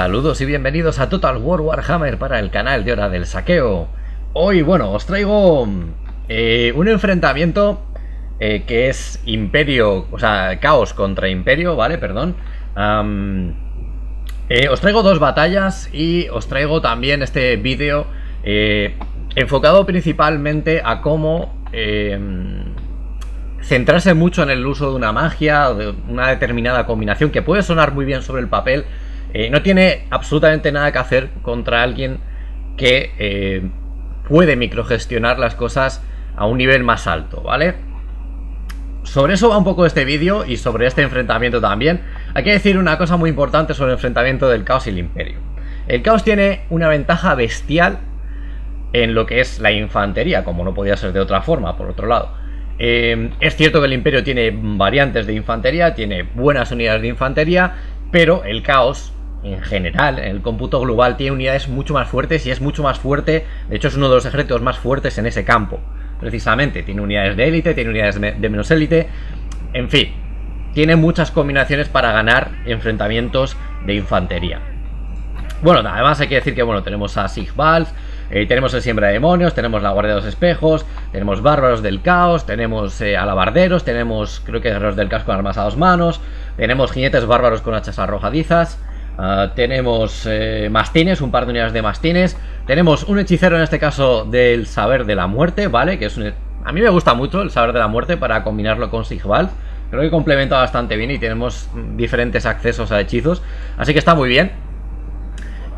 Saludos y bienvenidos a Total War Warhammer para el canal de Hora del Saqueo. Hoy, bueno, os traigo eh, un enfrentamiento eh, que es Imperio, o sea, Caos contra Imperio, ¿vale? Perdón. Eh, os traigo dos batallas y os traigo también este vídeo enfocado principalmente a cómo centrarse mucho en el uso de una magia de una determinada combinación que puede sonar muy bien sobre el papel, eh, no tiene absolutamente nada que hacer contra alguien que eh, puede microgestionar las cosas a un nivel más alto, ¿vale? Sobre eso va un poco este vídeo y sobre este enfrentamiento también. Hay que decir una cosa muy importante sobre el enfrentamiento del caos y el imperio. El caos tiene una ventaja bestial en lo que es la infantería, como no podía ser de otra forma, por otro lado. Eh, es cierto que el imperio tiene variantes de infantería, tiene buenas unidades de infantería, pero el caos en general, en el cómputo global, tiene unidades mucho más fuertes y es mucho más fuerte, de hecho es uno de los ejércitos más fuertes en ese campo, precisamente. Tiene unidades de élite, tiene unidades de menos élite, en fin, tiene muchas combinaciones para ganar enfrentamientos de infantería. Bueno, además hay que decir que bueno, tenemos a Sigvals, eh, tenemos el Siembra de Demonios, tenemos la Guardia de los Espejos, tenemos Bárbaros del Caos, tenemos eh, Alabarderos, tenemos creo que Guerreros del Caos con armas a dos manos, tenemos Jinetes Bárbaros con hachas arrojadizas, Ah, tenemos eh, mastines, un par de unidades de mastines. Tenemos un hechicero en este caso del saber de la muerte, ¿vale? Que es A mí me gusta mucho el saber de la muerte para combinarlo con Sigval. Creo que complementa bastante bien y tenemos diferentes accesos a hechizos. Así que está muy bien.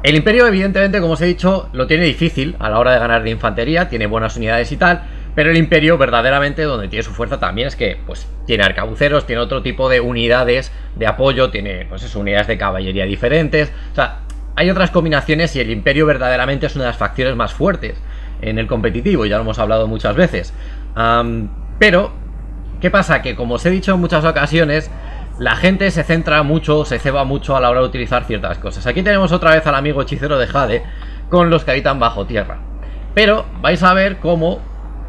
El imperio, evidentemente, como os he dicho, lo tiene difícil a la hora de ganar de infantería. Tiene buenas unidades y tal. Pero el imperio verdaderamente donde tiene su fuerza también es que pues tiene arcabuceros, tiene otro tipo de unidades de apoyo, tiene pues unidades de caballería diferentes. O sea, hay otras combinaciones y el imperio verdaderamente es una de las facciones más fuertes en el competitivo, ya lo hemos hablado muchas veces. pero, ¿qué pasa? Que como os he dicho en muchas ocasiones, la gente se centra mucho, se ceba mucho a la hora de utilizar ciertas cosas. Aquí tenemos otra vez al amigo hechicero de Jade con los que habitan bajo tierra. Pero vais a ver cómo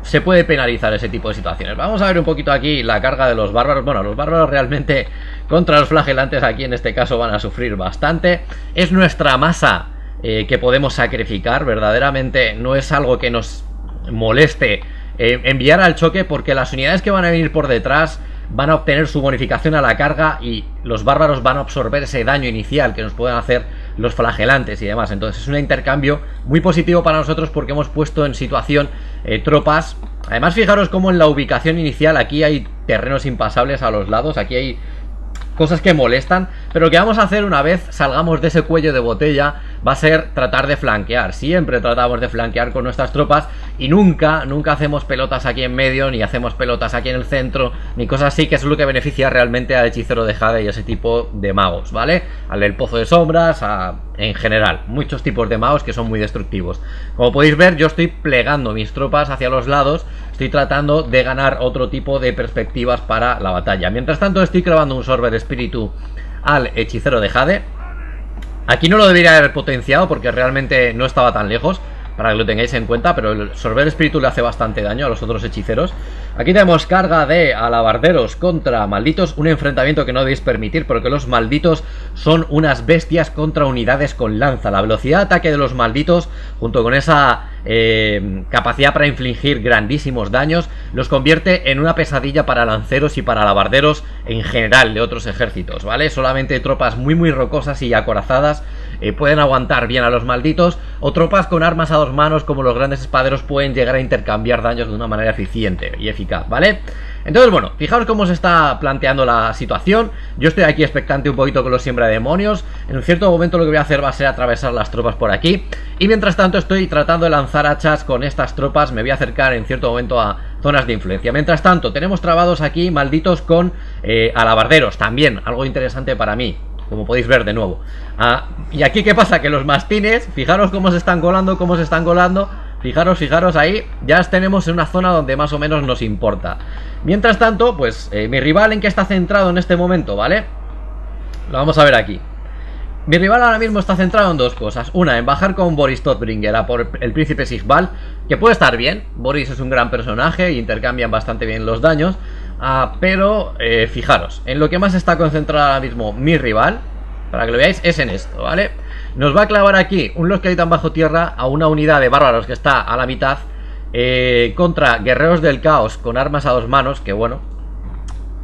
se puede penalizar ese tipo de situaciones. Vamos a ver un poquito aquí la carga de los bárbaros. Bueno, los bárbaros realmente contra los flagelantes aquí en este caso van a sufrir bastante. Es nuestra masa eh, que podemos sacrificar. Verdaderamente no es algo que nos moleste eh, enviar al choque porque las unidades que van a venir por detrás van a obtener su bonificación a la carga y los bárbaros van a absorber ese daño inicial que nos pueden hacer los flagelantes y demás. Entonces es un intercambio muy positivo para nosotros porque hemos puesto en situación eh, tropas. Además fijaros como en la ubicación inicial aquí hay terrenos impasables a los lados, aquí hay cosas que molestan, pero lo que vamos a hacer una vez salgamos de ese cuello de botella va a ser tratar de flanquear, siempre tratamos de flanquear con nuestras tropas y nunca, nunca hacemos pelotas aquí en medio, ni hacemos pelotas aquí en el centro, ni cosas así, que es lo que beneficia realmente al hechicero de Jade y a ese tipo de magos, ¿vale? Al del pozo de sombras, a, en general, muchos tipos de magos que son muy destructivos. Como podéis ver, yo estoy plegando mis tropas hacia los lados, estoy tratando de ganar otro tipo de perspectivas para la batalla. Mientras tanto, estoy clavando un sorber espíritu al hechicero de Jade. Aquí no lo debería haber potenciado porque realmente no estaba tan lejos para que lo tengáis en cuenta, pero el sorber espíritu le hace bastante daño a los otros hechiceros. Aquí tenemos carga de alabarderos contra malditos, un enfrentamiento que no debéis permitir porque los malditos son unas bestias contra unidades con lanza. La velocidad de ataque de los malditos, junto con esa eh, capacidad para infligir grandísimos daños, los convierte en una pesadilla para lanceros y para alabarderos en general de otros ejércitos, ¿vale? Solamente tropas muy muy rocosas y acorazadas eh, pueden aguantar bien a los malditos, o tropas con armas a dos manos como los grandes espaderos pueden llegar a intercambiar daños de una manera eficiente y eficaz, ¿vale? Entonces, bueno, fijaos cómo se está planteando la situación. Yo estoy aquí expectante un poquito con los siembra de demonios. En un cierto momento lo que voy a hacer va a ser atravesar las tropas por aquí. Y mientras tanto estoy tratando de lanzar hachas con estas tropas. Me voy a acercar en cierto momento a zonas de influencia. Mientras tanto, tenemos trabados aquí malditos con eh, alabarderos. También, algo interesante para mí como podéis ver de nuevo. Ah, y aquí, ¿qué pasa? Que los mastines, fijaros cómo se están colando, cómo se están colando. Fijaros, fijaros ahí, ya tenemos en una zona donde más o menos nos importa. Mientras tanto, pues eh, mi rival en que está centrado en este momento, ¿vale? Lo vamos a ver aquí. Mi rival ahora mismo está centrado en dos cosas. Una, en bajar con Boris Todbringer a por el príncipe Sigbal, que puede estar bien. Boris es un gran personaje y intercambian bastante bien los daños. Ah, pero, eh, fijaros, en lo que más está concentrado ahora mismo mi rival para que lo veáis, es en esto, ¿vale? Nos va a clavar aquí un los que tan bajo tierra a una unidad de bárbaros que está a la mitad eh, contra guerreros del caos con armas a dos manos, que bueno,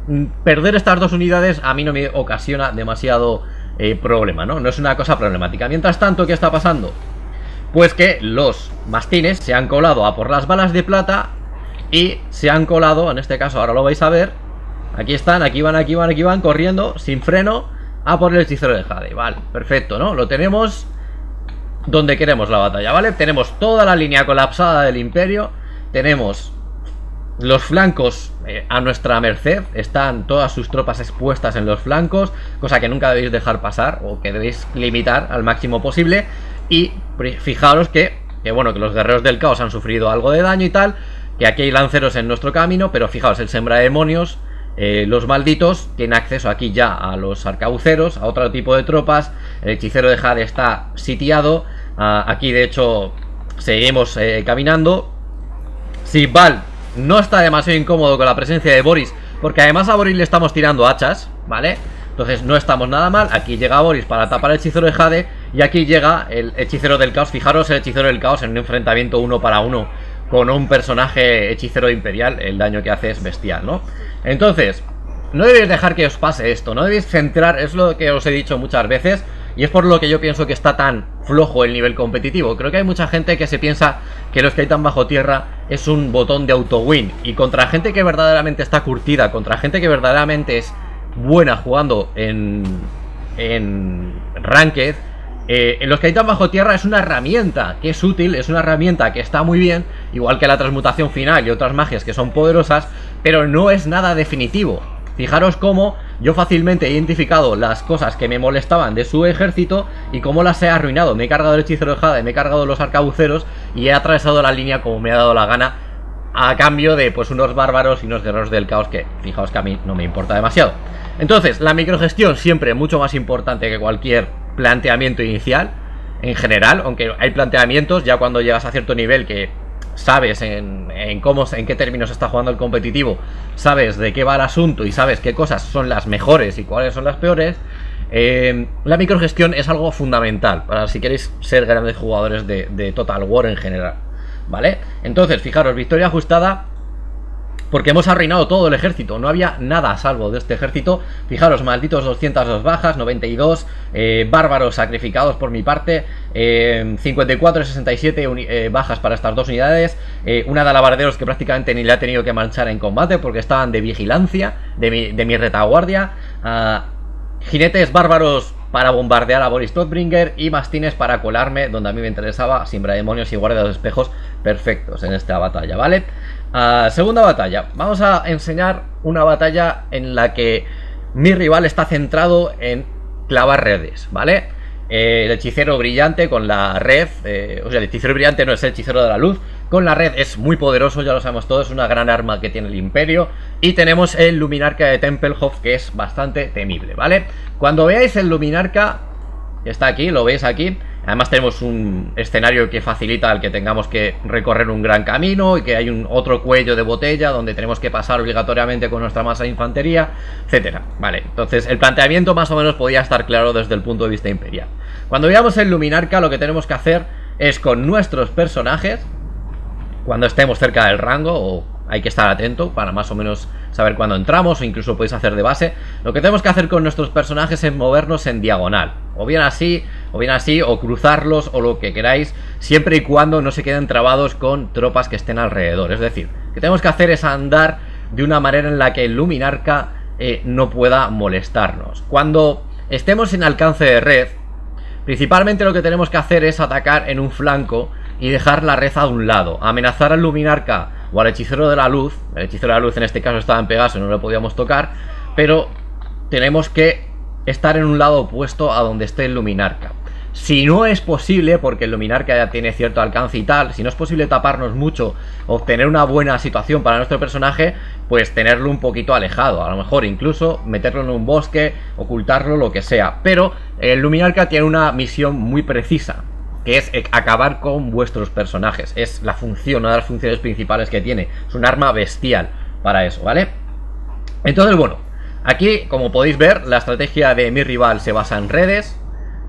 mm, perder estas dos unidades a mí no me ocasiona demasiado eh, problema, ¿no? No es una cosa problemática. Mientras tanto, ¿qué está pasando? Pues que los mastines se han colado a por las balas de plata y se han colado, en este caso ahora lo vais a ver, aquí están, aquí van, aquí van, aquí van, corriendo, sin freno, a por el hechicero de Jade. Vale, perfecto, ¿no? Lo tenemos donde queremos la batalla, ¿vale? Tenemos toda la línea colapsada del imperio, tenemos los flancos eh, a nuestra merced, están todas sus tropas expuestas en los flancos, cosa que nunca debéis dejar pasar o que debéis limitar al máximo posible. Y fijaros que, que, bueno, que los guerreros del caos han sufrido algo de daño y tal, que aquí hay lanceros en nuestro camino, pero fijaos, el sembra demonios, eh, los malditos tienen acceso aquí ya a los arcabuceros, a otro tipo de tropas, el hechicero de Jade está sitiado, ah, aquí de hecho seguimos eh, caminando. Si Val no está demasiado incómodo con la presencia de Boris, porque además a Boris le estamos tirando hachas, ¿vale? Entonces no estamos nada mal, aquí llega Boris para tapar el hechicero de Jade y aquí llega el hechicero del caos, fijaros el hechicero del caos en un enfrentamiento uno para uno con un personaje hechicero imperial, el daño que hace es bestial, ¿no? Entonces, no debéis dejar que os pase esto, no debéis centrar, es lo que os he dicho muchas veces, y es por lo que yo pienso que está tan flojo el nivel competitivo. Creo que hay mucha gente que se piensa que los que hay tan bajo tierra es un botón de auto-win. Y contra gente que verdaderamente está curtida, contra gente que verdaderamente es buena jugando en, en Ranked, eh, en los que hay tan bajo tierra es una herramienta que es útil, es una herramienta que está muy bien, igual que la transmutación final y otras magias que son poderosas, pero no es nada definitivo. Fijaros cómo yo fácilmente he identificado las cosas que me molestaban de su ejército y cómo las he arruinado. Me he cargado el hechicero de Jade, me he cargado los arcabuceros y he atravesado la línea como me ha dado la gana a cambio de pues unos bárbaros y unos guerreros del caos que fijaos que a mí no me importa demasiado. Entonces, la microgestión siempre mucho más importante que cualquier planteamiento inicial, en general, aunque hay planteamientos ya cuando llegas a cierto nivel que sabes en, cómo, en qué términos está jugando el competitivo, sabes de qué va el asunto y sabes qué cosas son las mejores y cuáles son las peores, eh, la microgestión es algo fundamental para si queréis ser grandes jugadores de, de Total War en general, ¿vale? Entonces, fijaros, victoria ajustada porque hemos arruinado todo el ejército, no había nada a salvo de este ejército. Fijaros, malditos 202 bajas, 92 eh, bárbaros sacrificados por mi parte, 54 y 67 bajas para estas dos unidades, eh, una de alabarderos que prácticamente ni le ha tenido que marchar en combate porque estaban de vigilancia de mi, retaguardia, ah, jinetes bárbaros para bombardear a Boris Todbringer y mastines para colarme donde a mí me interesaba, siembra demonios y guardia de espejos perfectos en esta batalla, ¿vale? Segunda batalla. Vamos a enseñar una batalla en la que mi rival está centrado en clavar redes, ¿vale? Eh, el hechicero brillante con la red, eh, o sea, el hechicero brillante no es el hechicero de la luz, con la red es muy poderoso, ya lo sabemos todos, es una gran arma que tiene el imperio. Y tenemos el Luminarca de Templehof, que es bastante temible, ¿vale? Cuando veáis el Luminarca, está aquí, lo veis aquí, Además tenemos un escenario que facilita el que tengamos que recorrer un gran camino y que hay un otro cuello de botella donde tenemos que pasar obligatoriamente con nuestra masa de infantería, etcétera. Vale, entonces el planteamiento más o menos podía estar claro desde el punto de vista imperial. Cuando veamos el Luminarca lo que tenemos que hacer es con nuestros personajes, cuando estemos cerca del rango o hay que estar atento para más o menos saber cuándo entramos o incluso podéis hacer de base. Lo que tenemos que hacer con nuestros personajes es movernos en diagonal. O bien así, o bien así, o cruzarlos o lo que queráis, siempre y cuando no se queden trabados con tropas que estén alrededor. Es decir, lo que tenemos que hacer es andar de una manera en la que el Luminarca eh, no pueda molestarnos. Cuando estemos en alcance de red, principalmente lo que tenemos que hacer es atacar en un flanco y dejar la red a un lado, amenazar al Luminarca o al hechicero de la luz, el hechicero de la luz en este caso estaba en Pegaso, no lo podíamos tocar, pero tenemos que estar en un lado opuesto a donde esté el Luminarca. Si no es posible, porque el Luminarca ya tiene cierto alcance y tal, si no es posible taparnos mucho, obtener una buena situación para nuestro personaje, pues tenerlo un poquito alejado, a lo mejor incluso meterlo en un bosque, ocultarlo, lo que sea. Pero el Luminarca tiene una misión muy precisa, que es acabar con vuestros personajes. Es la función, una de las funciones principales que tiene. Es un arma bestial para eso, ¿vale? Entonces, bueno, Aquí, como podéis ver, la estrategia de mi rival se basa en redes,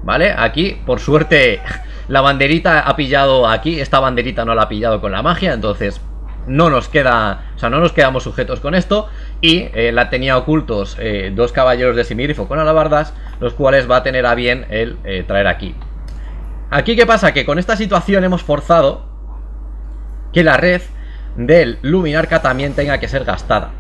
¿vale? Aquí, por suerte, la banderita ha pillado aquí, esta banderita no la ha pillado con la magia, entonces no nos queda, o sea, no nos quedamos sujetos con esto y eh, la tenía ocultos eh, dos caballeros de Simígrifo con alabardas, los cuales va a tener a bien el eh, traer aquí. Aquí, ¿qué pasa? Que con esta situación hemos forzado que la red del Luminarca también tenga que ser gastada.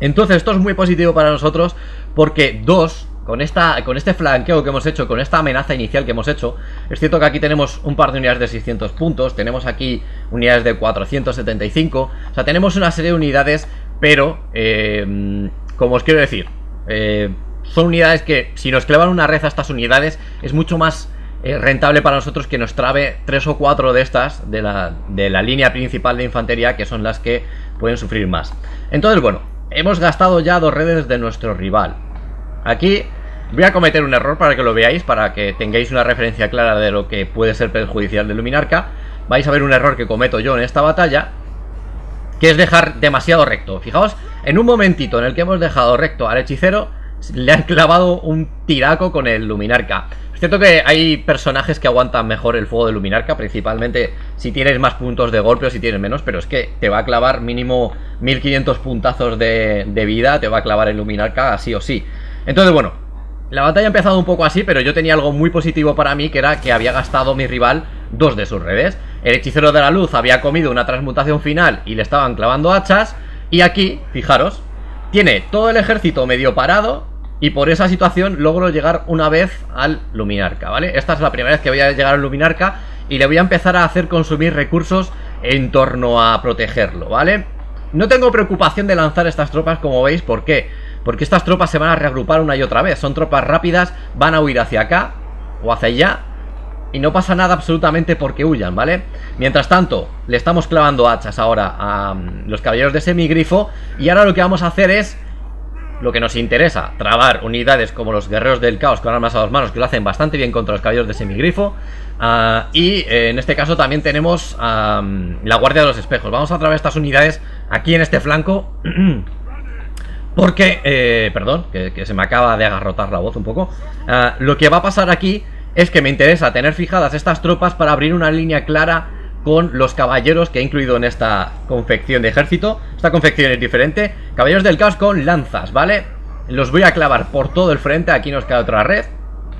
Entonces esto es muy positivo para nosotros porque dos, con, esta, con este flanqueo que hemos hecho, con esta amenaza inicial que hemos hecho, es cierto que aquí tenemos un par de unidades de 600 puntos, tenemos aquí unidades de 475, o sea, tenemos una serie de unidades, pero, eh, como os quiero decir, eh, son unidades que si nos clavan una red a estas unidades es mucho más eh, rentable para nosotros que nos trabe tres o cuatro de estas de la, de la línea principal de infantería que son las que pueden sufrir más. Entonces, bueno, hemos gastado ya dos redes de nuestro rival. Aquí voy a cometer un error para que lo veáis, para que tengáis una referencia clara de lo que puede ser perjudicial de Luminarca. Vais a ver un error que cometo yo en esta batalla, que es dejar demasiado recto. Fijaos, en un momentito en el que hemos dejado recto al hechicero, le han clavado un tiraco con el Luminarca. Es cierto que hay personajes que aguantan mejor el fuego de Luminarca, principalmente si tienes más puntos de golpe o si tienes menos, pero es que te va a clavar mínimo 1500 puntazos de, vida, te va a clavar el Luminarca así o sí. Entonces, bueno, la batalla ha empezado un poco así, pero yo tenía algo muy positivo para mí, que era que había gastado mi rival dos de sus redes. El hechicero de la luz había comido una transmutación final y le estaban clavando hachas, y aquí, fijaros, tiene todo el ejército medio parado y por esa situación logro llegar una vez al Luminarca, ¿vale? Esta es la primera vez que voy a llegar al Luminarca y le voy a empezar a hacer consumir recursos en torno a protegerlo, ¿vale? No tengo preocupación de lanzar estas tropas, como veis, ¿por qué? Porque estas tropas se van a reagrupar una y otra vez, son tropas rápidas, van a huir hacia acá o hacia allá y no pasa nada absolutamente porque huyan, ¿vale? Mientras tanto, le estamos clavando hachas ahora a mm, los caballeros de semigrifo y ahora lo que vamos a hacer es lo que nos interesa, trabar unidades como los guerreros del caos con armas a dos manos, que lo hacen bastante bien contra los caballeros de semigrifo. Ah, y eh, en este caso también tenemos la guardia de los espejos. Vamos a trabar estas unidades aquí en este flanco. Porque, eh, perdón, que, se me acaba de agarrotar la voz un poco. Ah, lo que va a pasar aquí es que me interesa tener fijadas estas tropas para abrir una línea clara con los caballeros que he incluido en esta confección de ejército. Esta confección es diferente. Caballeros del caos con lanzas, ¿vale? Los voy a clavar por todo el frente. Aquí nos queda otra red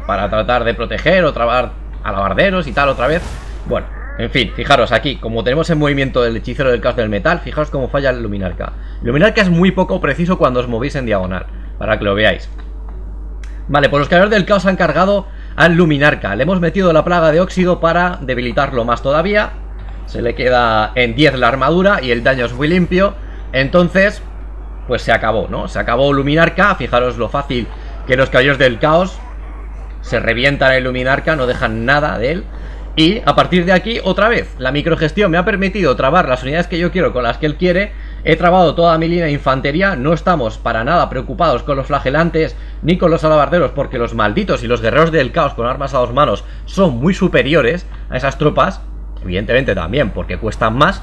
para tratar de proteger o trabar alabarderos y tal otra vez. Bueno, en fin, fijaros aquí, como tenemos el movimiento del hechicero del caos del metal, fijaros cómo falla el luminarca. El luminarca es muy poco preciso cuando os movéis en diagonal, para que lo veáis. Vale, pues los caballeros del caos han cargado al luminarca. Le hemos metido la plaga de óxido para debilitarlo más todavía. Se le queda en 10 la armadura y el daño es muy limpio. Entonces, pues se acabó, ¿no? Se acabó Luminarca. Fijaros lo fácil que los caballeros del caos se revientan el Luminarca, no dejan nada de él. Y a partir de aquí, otra vez, la microgestión me ha permitido trabar las unidades que yo quiero con las que él quiere. He trabado toda mi línea de infantería, no estamos para nada preocupados con los flagelantes ni con los alabarderos porque los malditos y los guerreros del caos con armas a dos manos son muy superiores a esas tropas evidentemente también porque cuestan más.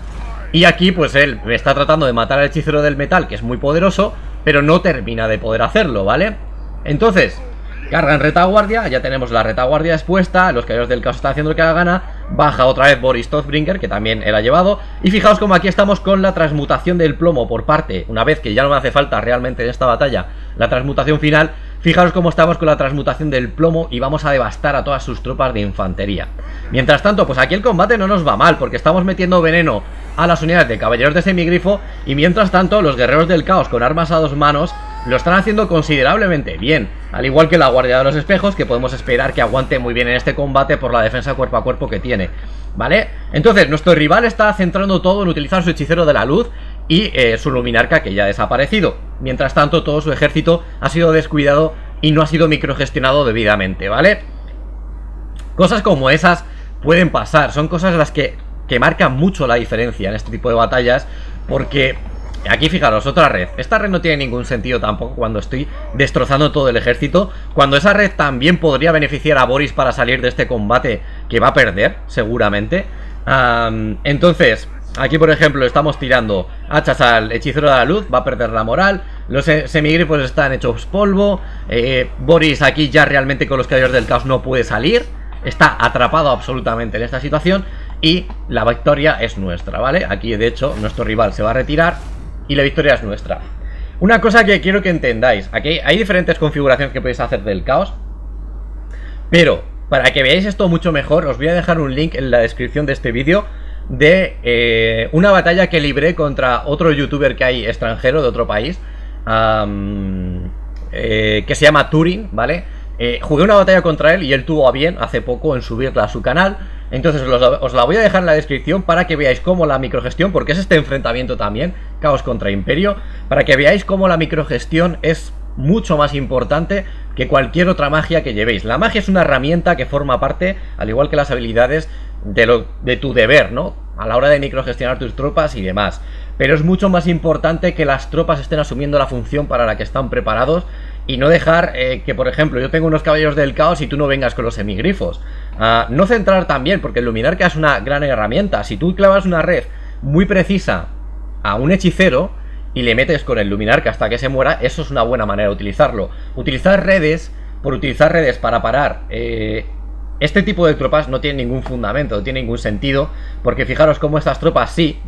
Y aquí pues él me está tratando de matar al hechicero del metal, que es muy poderoso, pero no termina de poder hacerlo, ¿vale? Entonces, carga en retaguardia, ya tenemos la retaguardia expuesta, los caballeros del caos están haciendo lo que gana, baja otra vez Boris Tothbringer, que también él ha llevado, y fijaos como aquí estamos con la transmutación del plomo por parte, una vez que ya no me hace falta realmente en esta batalla, la transmutación final, Fijaros cómo estamos con la transmutación del plomo y vamos a devastar a todas sus tropas de infantería. Mientras tanto, pues aquí el combate no nos va mal, porque estamos metiendo veneno a las unidades de caballeros de semigrifo y mientras tanto los guerreros del caos con armas a dos manos lo están haciendo considerablemente bien, al igual que la guardia de los espejos que podemos esperar que aguante muy bien en este combate por la defensa cuerpo a cuerpo que tiene, ¿vale? Entonces nuestro rival está centrando todo en utilizar su hechicero de la luz y eh, su luminarca que ya ha desaparecido. Mientras tanto, todo su ejército ha sido descuidado y no ha sido microgestionado debidamente, ¿vale? Cosas como esas pueden pasar, son cosas las que, que marcan mucho la diferencia en este tipo de batallas, porque Aquí fijaros, otra red. Esta red no tiene ningún sentido tampoco cuando estoy destrozando todo el ejército. Cuando esa red también podría beneficiar a Boris para salir de este combate que va a perder, seguramente. entonces, Aquí, por ejemplo, estamos tirando hachas al hechicero de la luz, va a perder la moral. Los semigrifos están hechos polvo. Eh, Boris aquí ya realmente con los caballeros del caos no puede salir. Está atrapado absolutamente en esta situación. Y la victoria es nuestra, ¿vale? Aquí de hecho nuestro rival se va a retirar y la victoria es nuestra. Una cosa que quiero que entendáis. Aquí hay diferentes configuraciones que podéis hacer del caos. Pero para que veáis esto mucho mejor, os voy a dejar un link en la descripción de este vídeo de eh, una batalla que libré contra otro youtuber que hay extranjero de otro país eh, que se llama Turing, ¿vale? Eh, jugué una batalla contra él y él tuvo a bien hace poco en subirla a su canal entonces os la voy a dejar en la descripción para que veáis cómo la microgestión, porque es este enfrentamiento también, caos contra imperio, para que veáis cómo la microgestión es mucho más importante que cualquier otra magia que llevéis. La magia es una herramienta que forma parte, al igual que las habilidades, de, lo, tu deber, ¿no? A la hora de microgestionar tus tropas y demás. Pero es mucho más importante que las tropas estén asumiendo la función para la que están preparados y no dejar eh, que, por ejemplo, yo tengo unos caballeros del caos y tú no vengas con los semigrifos. Ah, no centrar también, porque el luminar que es una gran herramienta. Si tú clavas una red muy precisa a un hechicero y le metes con el luminar que hasta que se muera, eso es una buena manera de utilizarlo. Utilizar redes, por utilizar redes para parar eh, este tipo de tropas no tiene ningún fundamento, no tiene ningún sentido, porque fijaros cómo estas tropas sí,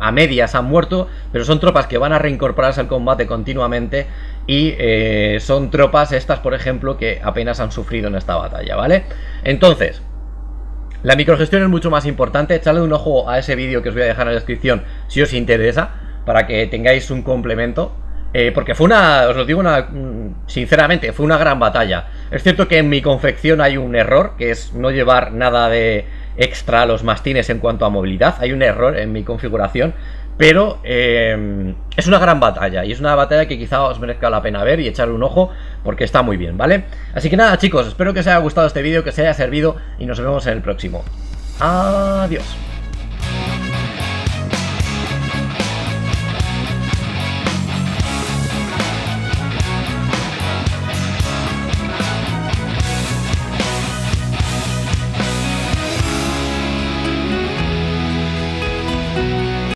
a medias han muerto, pero son tropas que van a reincorporarse al combate continuamente y eh, son tropas estas, por ejemplo, que apenas han sufrido en esta batalla, ¿vale? Entonces, la microgestión es mucho más importante, echadle un ojo a ese vídeo que os voy a dejar en la descripción si os interesa, para que tengáis un complemento eh, porque fue una, os lo digo una, mm, sinceramente, fue una gran batalla. Es cierto que en mi confección hay un error, que es no llevar nada de extra a los mastines en cuanto a movilidad. Hay un error en mi configuración, pero eh, es una gran batalla y es una batalla que quizá os merezca la pena ver y echarle un ojo porque está muy bien, ¿vale? Así que nada chicos, espero que os haya gustado este vídeo, que os haya servido y nos vemos en el próximo. Adiós.